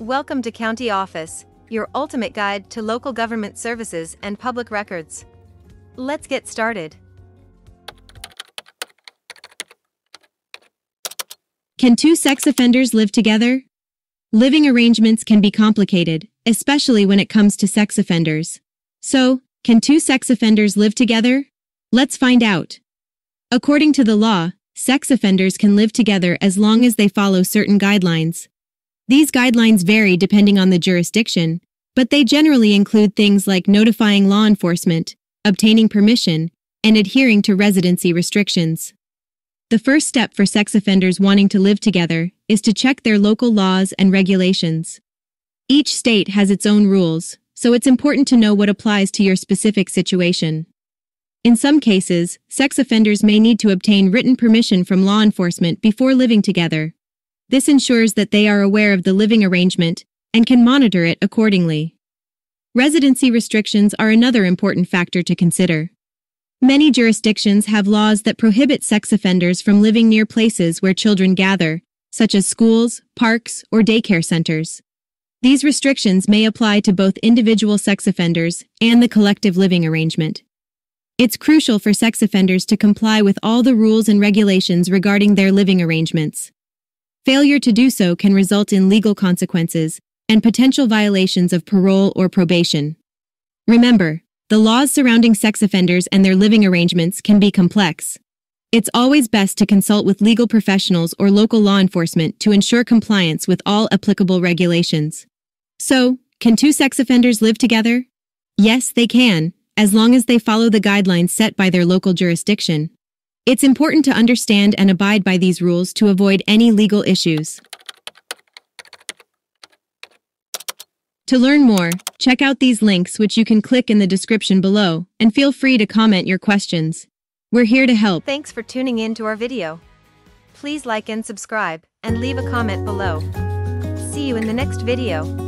Welcome to County Office, your ultimate guide to local government services and public records. Let's get started. Can two sex offenders live together? Living arrangements can be complicated, especially when it comes to sex offenders. So, can two sex offenders live together? Let's find out. According to the law, sex offenders can live together as long as they follow certain guidelines. These guidelines vary depending on the jurisdiction, but they generally include things like notifying law enforcement, obtaining permission, and adhering to residency restrictions. The first step for sex offenders wanting to live together is to check their local laws and regulations. Each state has its own rules, so it's important to know what applies to your specific situation. In some cases, sex offenders may need to obtain written permission from law enforcement before living together. This ensures that they are aware of the living arrangement and can monitor it accordingly. Residency restrictions are another important factor to consider. Many jurisdictions have laws that prohibit sex offenders from living near places where children gather, such as schools, parks, or daycare centers. These restrictions may apply to both individual sex offenders and the collective living arrangement. It's crucial for sex offenders to comply with all the rules and regulations regarding their living arrangements. Failure to do so can result in legal consequences and potential violations of parole or probation. Remember, the laws surrounding sex offenders and their living arrangements can be complex. It's always best to consult with legal professionals or local law enforcement to ensure compliance with all applicable regulations. So, can two sex offenders live together? Yes, they can, as long as they follow the guidelines set by their local jurisdiction. It's important to understand and abide by these rules to avoid any legal issues. To learn more, check out these links which you can click in the description below, and feel free to comment your questions. We're here to help. Thanks for tuning in to our video. Please like and subscribe, and leave a comment below. See you in the next video.